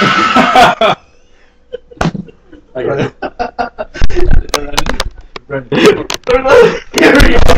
I got it. Run. Run. Run. Carry on.